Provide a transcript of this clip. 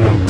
Yeah.